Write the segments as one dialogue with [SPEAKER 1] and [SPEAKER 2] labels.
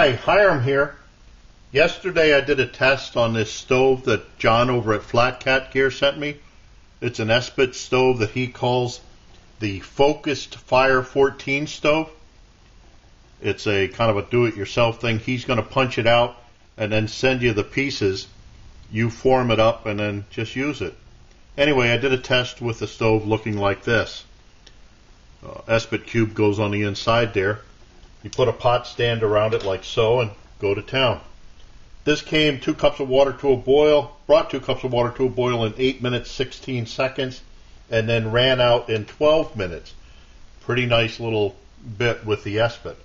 [SPEAKER 1] Hi, Hiram here. Yesterday I did a test on this stove that Jon over at Flat Cat Gear sent me. It's an Esbit stove that he calls the Focused Fire 14 stove. It's a kind of a do-it-yourself thing. He's going to punch it out and then send you the pieces. You form it up and then just use it. Anyway, I did a test with the stove looking like this. Uh, Esbit cube goes on the inside there. You put a pot stand around it like so and go to town. This came two cups of water to a boil, brought two cups of water to a boil in 8 minutes 16 seconds, and then ran out in 12 minutes. Pretty nice little bit with the Esbit.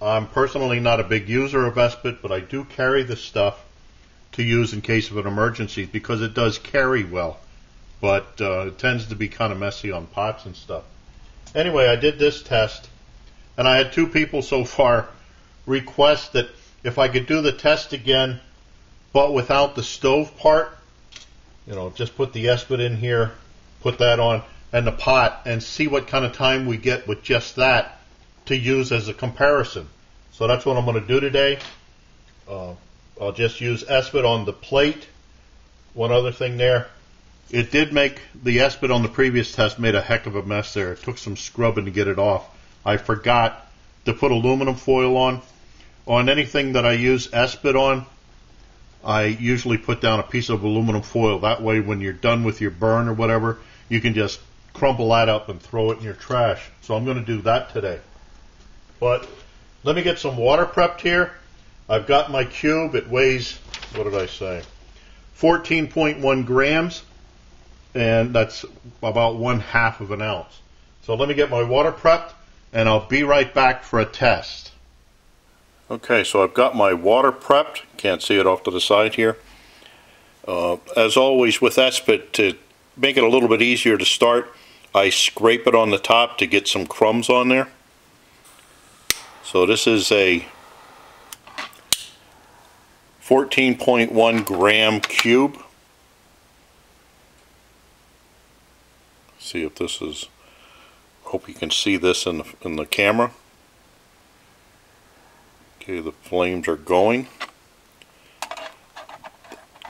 [SPEAKER 1] I'm personally not a big user of Esbit, but I do carry this stuff to use in case of an emergency because it does carry well, but uh, it tends to be kind of messy on pots and stuff. Anyway, I did this test, and I had two people so far request that if I could do the test again, but without the stove part, you know, just put the Esbit in here, put that on, and the pot, and see what kind of time we get with just that to use as a comparison. So that's what I'm going to do today. Uh, I'll just use Esbit on the plate. One other thing there. It did make, the Esbit on the previous test made a heck of a mess there. It took some scrubbing to get it off. I forgot to put aluminum foil on on anything that I use Esbit on, I usually put down a piece of aluminum foil. That way, when you're done with your burn or whatever, you can just crumple that up and throw it in your trash. So I'm going to do that today. But let me get some water prepped here. I've got my cube. It weighs, what did I say? 14.1 grams, and that's about one half of an ounce. So let me get my water prepped, and I'll be right back for a test. Okay, so I've got my water prepped. Can't see it off to the side here. Uh, as always with Esbit, to make it a little bit easier to start, I scrape it on the top to get some crumbs on there. So this is a 14.1 gram cube. See if this is, hope you can see this in the, in the camera. Okay, the flames are going.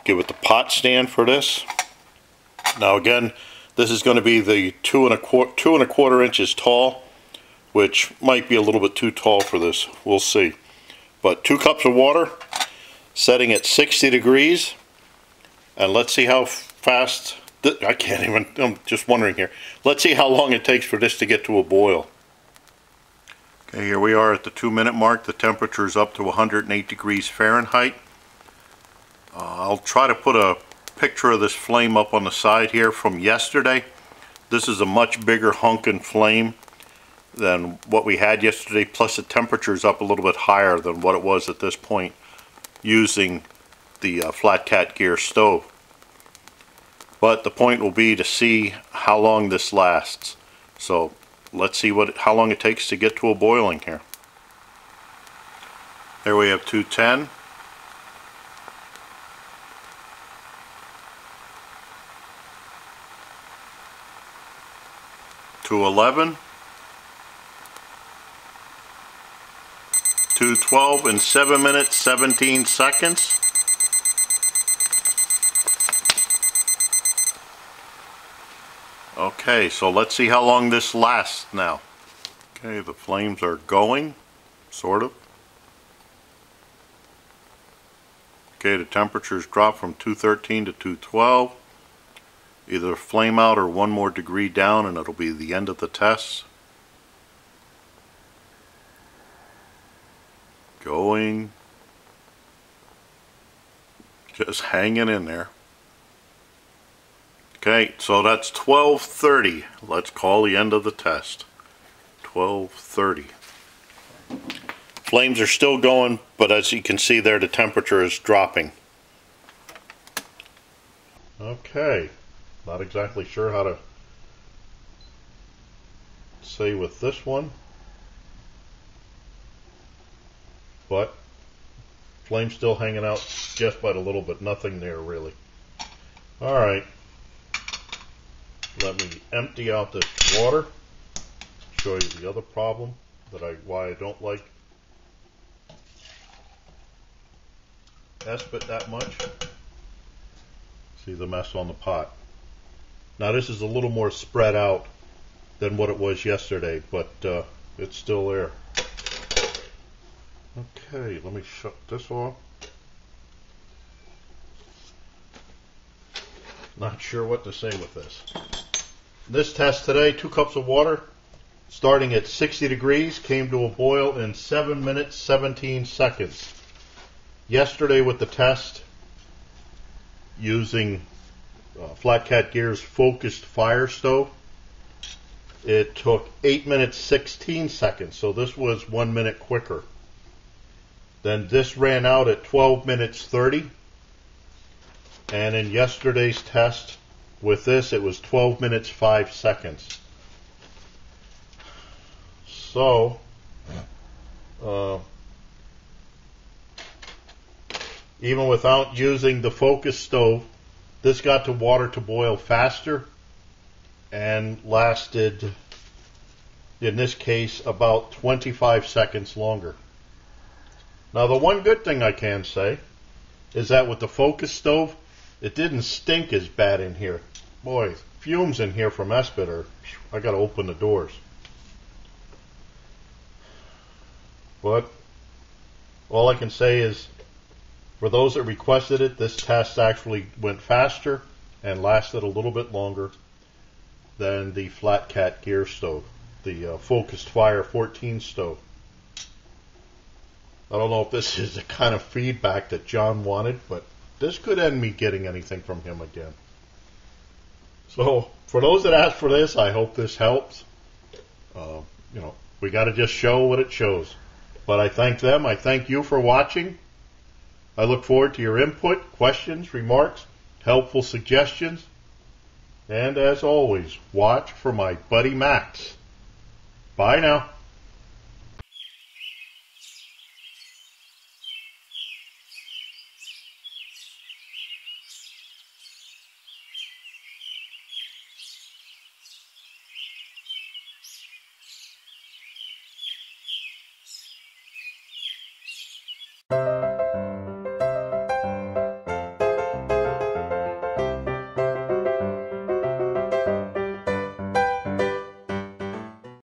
[SPEAKER 1] Give it the pot stand for this. Now again, this is going to be the two and a quarter, two and a quarter inches tall, which might be a little bit too tall for this. We'll see. But two cups of water, setting at 60 degrees, and let's see how fast. I can't even. I'm just wondering here. Let's see how long it takes for this to get to a boil. Okay, here we are at the two minute mark. The temperature is up to 108 degrees Fahrenheit. Uh, I'll try to put a picture of this flame up on the side here from yesterday. This is a much bigger hunkin' flame than what we had yesterday, plus the temperature is up a little bit higher than what it was at this point using the uh, Flat Cat Gear stove. But the point will be to see how long this lasts. So let's see what how long it takes to get to a boiling here. There we have 210. 211 212 in seven minutes seventeen seconds. Okay, so let's see how long this lasts now. Okay, the flames are going, sort of. Okay, the temperature's dropped from 213 to 212. Either flame out or one more degree down and it'll be the end of the test. Going. Just hanging in there. Okay, so that's 1230. Let's call the end of the test. 1230. Flames are still going, but as you can see there, the temperature is dropping. Okay, not exactly sure how to say with this one, but flame still hanging out just by a little bit, nothing there really. All right. Let me empty out this water. Show you the other problem that I why I don't like Esbit that much. See the mess on the pot. Now this is a little more spread out than what it was yesterday, but uh, it's still there. Okay, let me shut this off. Not sure what to say with this. This test today, two cups of water, starting at 60 degrees, came to a boil in 7 minutes 17 seconds. Yesterday with the test, using uh, Flat Cat Gear's focused fire stove, it took 8 minutes 16 seconds, so this was 1 minute quicker. Then this ran out at 12 minutes 30. And in yesterday's test with this, it was 12 minutes 5 seconds. So, uh, even without using the focus stove, this got the water to boil faster and lasted, in this case, about 25 seconds longer. Now, the one good thing I can say is that with the focus stove, it didn't stink as bad in here. Boy, fumes in here from Esbit are, I gotta open the doors. But all I can say is, for those that requested it, this test actually went faster and lasted a little bit longer than the Flat Cat gear stove, the uh, Focused Fire 14 stove. I don't know if this is the kind of feedback that Jon wanted, but this could end me getting anything from him again. So, for those that asked for this, I hope this helps. Uh, you know, we got to just show what it shows. But I thank them. I thank you for watching. I look forward to your input, questions, remarks, helpful suggestions. And as always, watch for my buddy Max. Bye now.